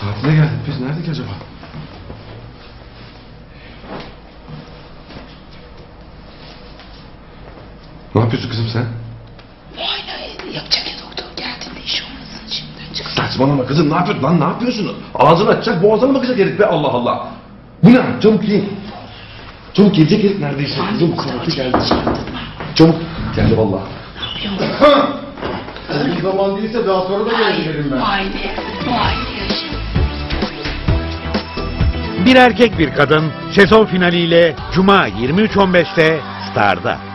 Saatine geldik biz. Nerededik acaba? Ne yapıyorsun kızım sen? Muayene yapacak ya doktor geldiğinde iş olmasın şimdi. Çık. Saçmalama kızım ne yapıyorsun lan ne yapıyorsun? Ağzını açacak boğazına bakacak herif be Allah Allah. Bu ne? Çabuk yiyin. Çabuk gelecek herif neredeyse. Kızım saati geldi. Çabuk. Geldi vallahi. Ne yapıyorsun? Bir zaman değilse daha sonra da gelebilirim ben. Muayene. Muayene. Bir erkek bir kadın sezon finaliyle Cuma 23.15'te Star'da.